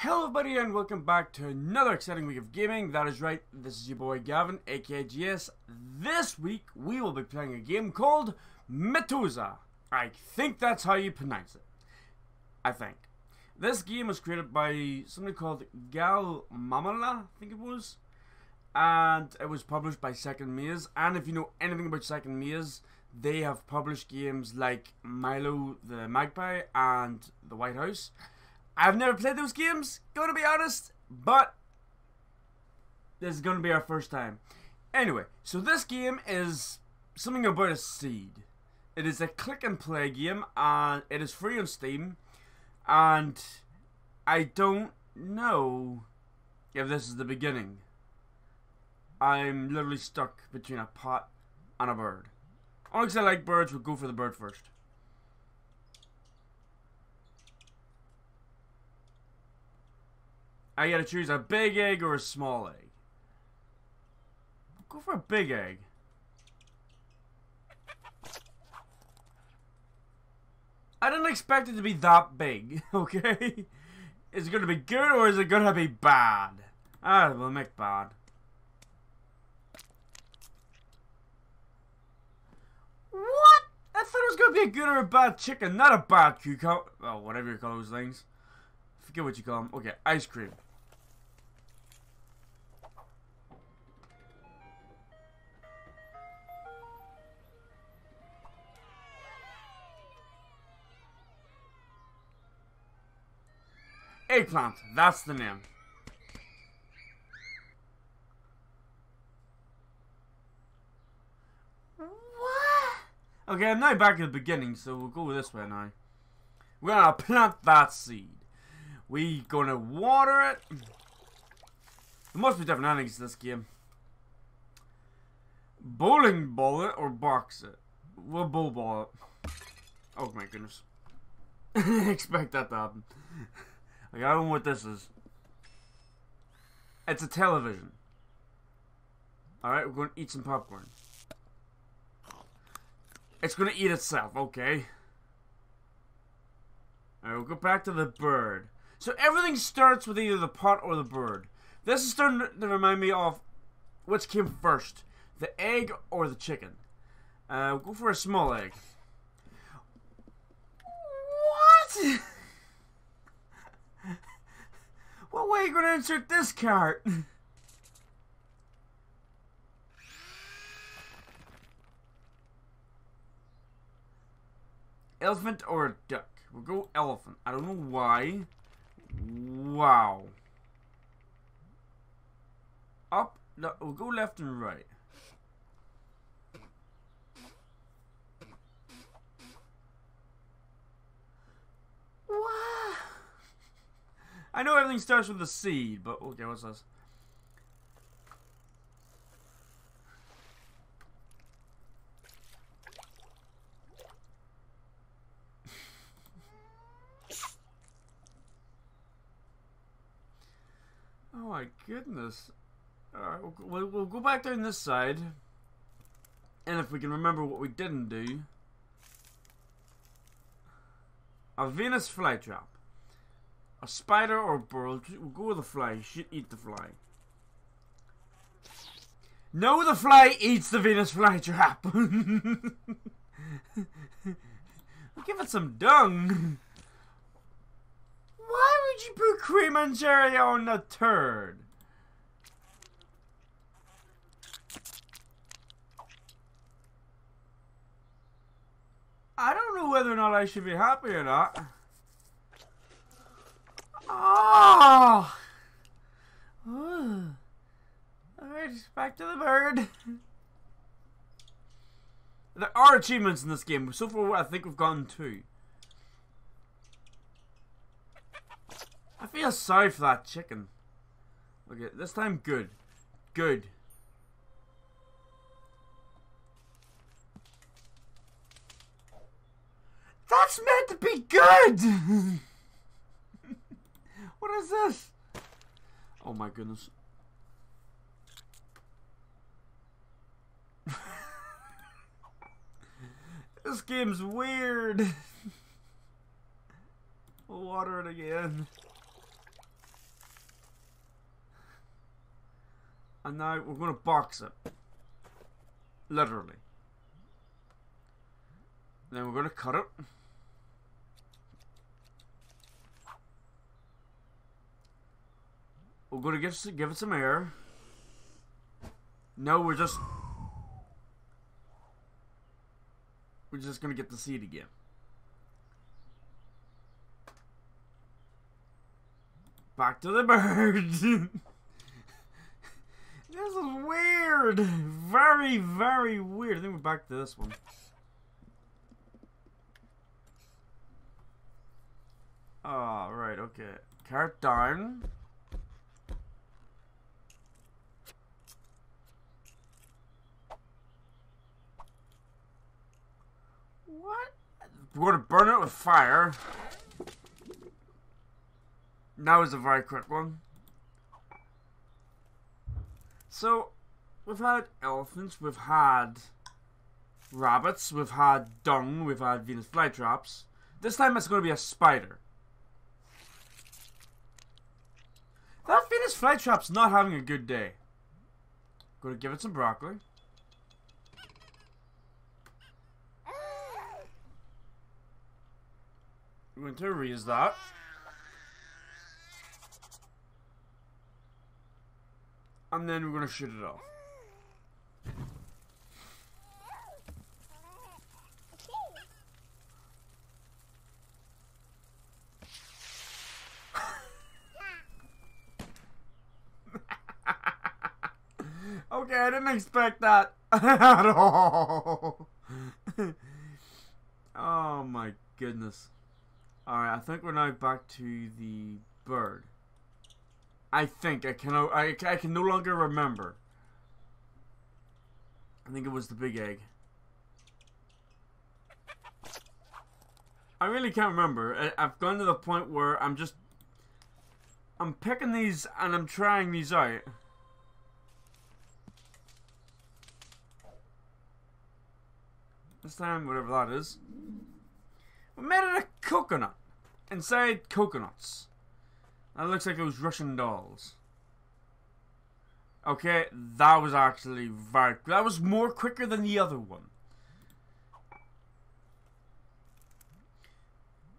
Hello everybody and welcome back to another exciting week of gaming. That is right, this is your boy Gavin, aka GS. This week we will be playing a game called Mitoza. I think that's how you pronounce it. I think. This game was created by somebody called Gal Mamala, I think it was. And it was published by Second Maze. And if you know anything about Second Maze, they have published games like Milo the Magpie and The White House. I've never played those games, gonna be honest, but this is gonna be our first time. Anyway, so this game is something about a seed. It is a click and play game, and it is free on Steam. And I don't know if this is the beginning. I'm literally stuck between a pot and a bird. Only because I like birds, we'll go for the bird first. I gotta choose a big egg or a small egg. Go for a big egg. I didn't expect it to be that big, okay? Is it gonna be good or is it gonna be bad? Ah, we'll make bad. What? I thought it was gonna be a good or a bad chicken, not a bad cucumber. Oh, whatever you call those things. Forget what you call them. Okay, ice cream. Eggplant, that's the name. What? Okay, I'm now back at the beginning, so we'll go this way now. We're gonna plant that seed. We gonna water it. There must be different endings to this game. Bowling ball it or box it? We'll bowl ball it. Oh my goodness. expect that to happen. Like, I don't know what this is. It's a television. Alright, we're going to eat some popcorn. It's going to eat itself, okay. Alright, we'll go back to the bird. So everything starts with either the pot or the bird. This is starting to remind me of which came first, the egg or the chicken. Uh, we'll go for a small egg. What? What way are you going to insert this cart? elephant or duck? We'll go elephant. I don't know why. Wow. Up. No, we'll go left and right. What? I know everything starts with a seed, but okay, what's this? oh my goodness. Alright, we'll, we'll go back down this side. And if we can remember what we didn't do. A Venus flytrap. A spider or a bird? We'll go with a fly. Should eat the fly. No, the fly eats the Venus flytrap. give it some dung. Why would you put cream and jelly on a turd? I don't know whether or not I should be happy or not. Ah! Oh! Alright, back to the bird. There are achievements in this game. So far, I think we've gotten two. I feel sorry for that chicken. Okay, this time good. Good. That's meant to be good! What is this? Oh my goodness. this game's weird. water it again. And now we're going to box it. Literally. Then we're going to cut it. We're to give, give it some air. No, we're just... We're just to get the seed again. Back to the birds. this is weird. Very, very weird. I think we're back to this one. Oh, right, okay. Carrot down. What? We're gonna burn it with fire. That was a very quick one. So, we've had elephants, we've had rabbits, we've had dung, we've had Venus flytraps. This time it's going to be a spider. That Venus flytrap's not having a good day. Gonna give it some broccoli. We're going to reuse that. And then we're going to shoot it off. okay, I didn't expect that at all. oh my goodness. Alright, I think we're now back to the bird. I think I can I, I can no longer remember. I think it was the big egg. I really can't remember. I, I've gone to the point where I'm just I'm picking these and I'm trying these out. This time, whatever that is. Made it a coconut. Inside coconuts. That looks like those Russian dolls. Okay, that was actually very... That was more quicker than the other one.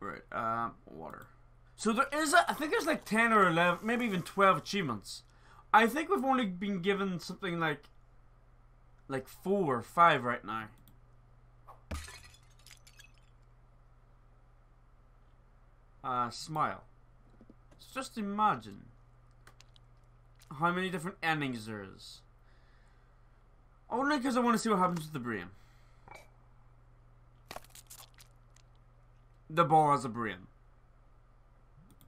Right, um, water. So there is a, I think there's like 10 or 11, maybe even 12 achievements. I think we've only been given something like, like 4 or 5 right now. Uh, smile. Just imagine how many different endings there is. Only because I want to see what happens with the brain. The ball has a brain.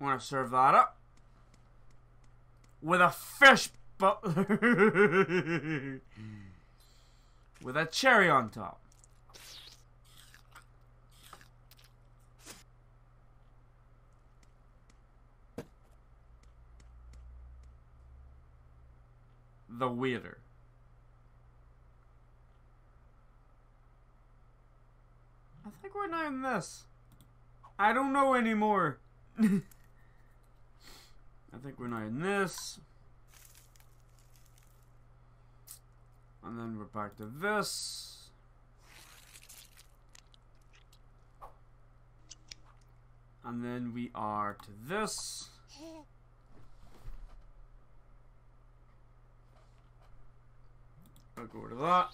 I want to serve that up. With a fish butler. with a cherry on top. The weirder. I think we're not in this. I don't know anymore. I think we're not in this. And then we're back to this. And then we are to this. I'll go to that.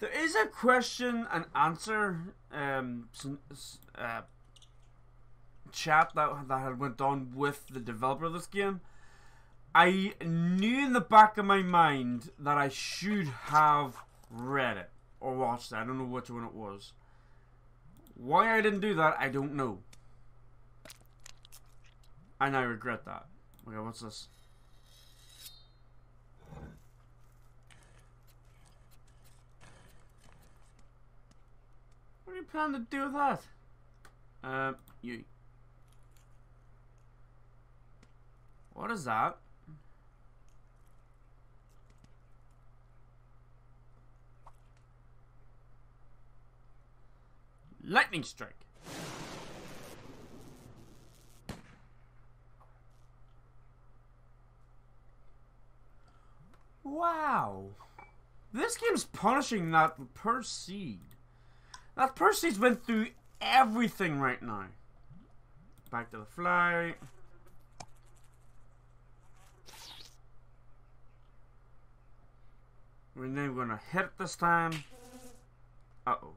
There is a question and answer um, uh, chat that, that had went on with the developer of this game. I knew in the back of my mind that I should have read it or watched it. I don't know which one it was. Why I didn't do that, I don't know. And I regret that. Okay, what's this? you plan to do with that? Um, you. What is that? Lightning strike. Wow. This game's punishing that per seed. That Perseid's went through everything right now. Back to the fly. We're now gonna hit it this time. Uh oh.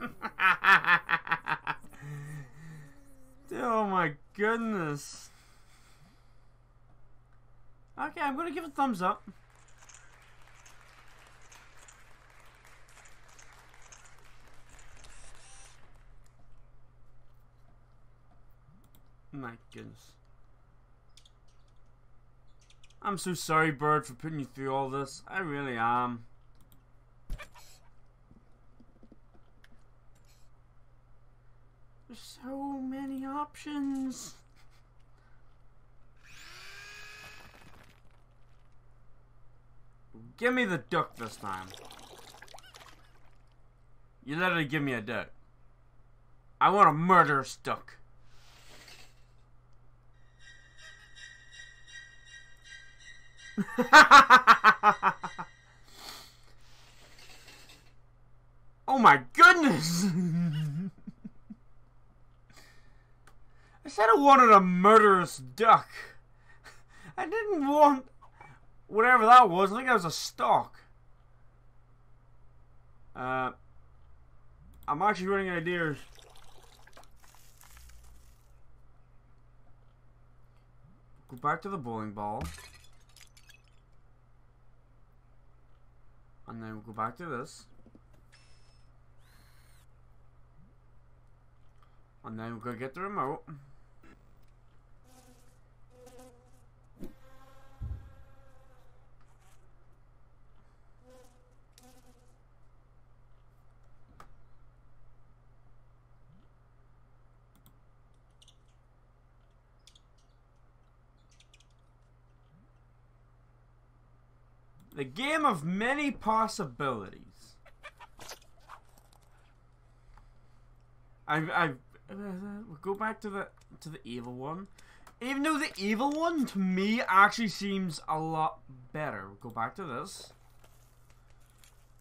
oh my goodness. Okay, I'm gonna give it a thumbs up. My goodness. I'm so sorry, Bird, for putting you through all this. I really am. There's so many options. Give me the duck this time. You literally give me a duck. I want a murderous duck. oh my goodness! I said I wanted a murderous duck. I didn't want whatever that was. I think that was a stock. Uh, I'm actually running ideas. Go back to the bowling ball. And then we'll go back to this. And then going to get the remote. Game of many possibilities. I've, I've, uh, we'll go back to the, to the evil one. Even though the evil one, to me, actually seems a lot better. We'll go back to this.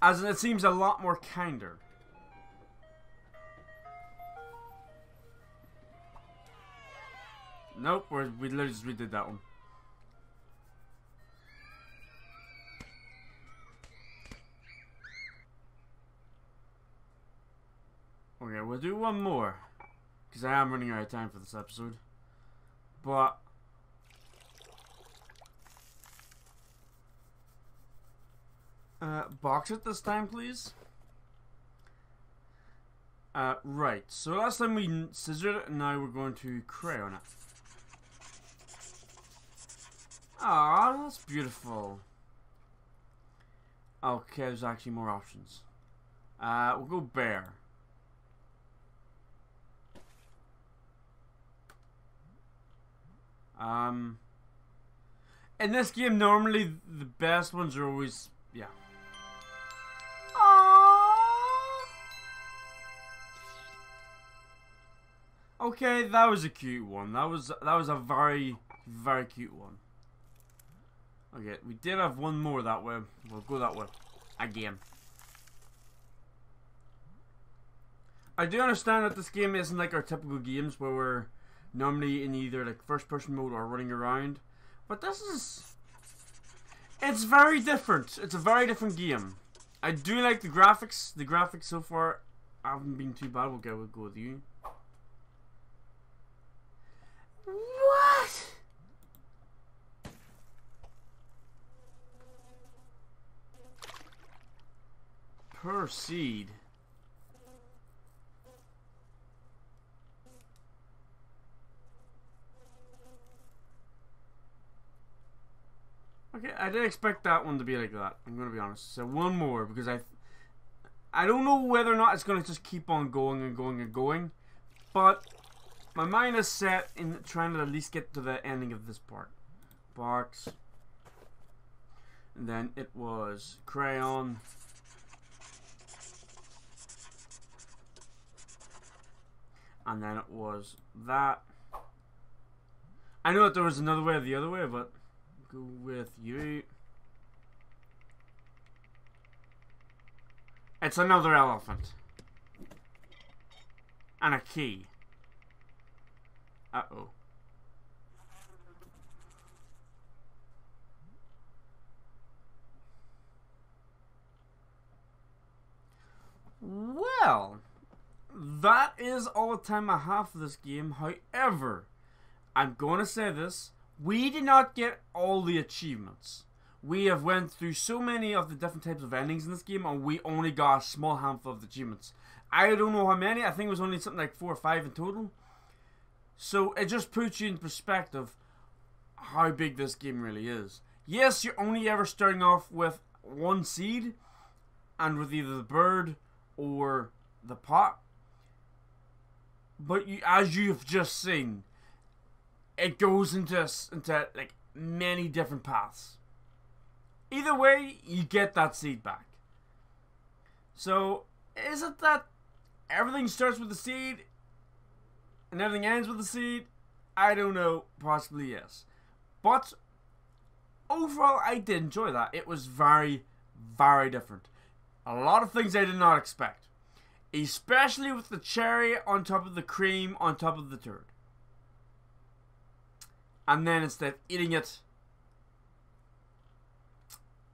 As it seems a lot more kinder. Nope, we we literally just redid that one. Okay, we'll do one more. Because I am running out of time for this episode. But... Uh, box it this time, please. Uh, right. So last time we scissored it, and now we're going to crayon it. Ah, that's beautiful. Okay, there's actually more options. Uh, we'll go bear. Um, in this game, normally the best ones are always, yeah. Okay, that was a cute one. That was that was a very very cute one. Okay, we did have one more that way. We'll go that way again. I do understand that this game isn't like our typical games where we're normally in either like first person mode or running around. But this is it's very different. It's a very different game. I do like the graphics. The graphics so far haven't been too bad. We'll go, we'll go with you. What? Proceed. Okay, I didn't expect that one to be like that. I'm gonna be honest. So one more because I, I don't know whether or not it's gonna just keep on going and going and going, but my mind is set in trying to at least get to the ending of this part. Box. And then it was crayon. And then it was that. I know that there was another way or the other way, but go with you. It's another elephant. And a key. Uh-oh. Well, that is all the time I have for this game. However, I'm going to say this. We did not get all the achievements. We have went through so many of the different types of endings in this game and we only got a small handful of the achievements. I don't know how many. I think it was only something like four or five in total. So it just puts you in perspective how big this game really is. Yes, you're only ever starting off with one seed and with either the bird or the pot. But you, as you've just seen, it goes into into like many different paths. Either way, you get that seed back. So, is it that everything starts with the seed and everything ends with the seed? I don't know. Possibly yes. But overall, I did enjoy that. It was very, very different. A lot of things I did not expect. Especially with the cherry on top of the cream on top of the turd. And then instead of eating it,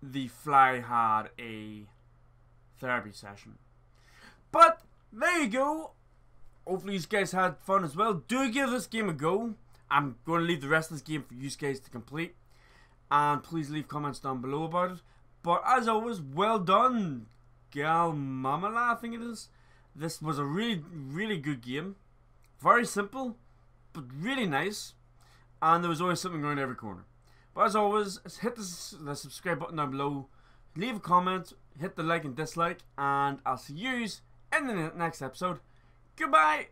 the fly had a therapy session. But there you go. Hopefully you guys had fun as well. Do give this game a go. I'm going to leave the rest of this game for you guys to complete. And please leave comments down below about it. But as always, well done, Gal Mamala, I think it is. This was a really, really good game. Very simple, but really nice. And there was always something around every corner. But as always, hit the, the subscribe button down below. Leave a comment, hit the like and dislike. And I'll see you in the next episode. Goodbye!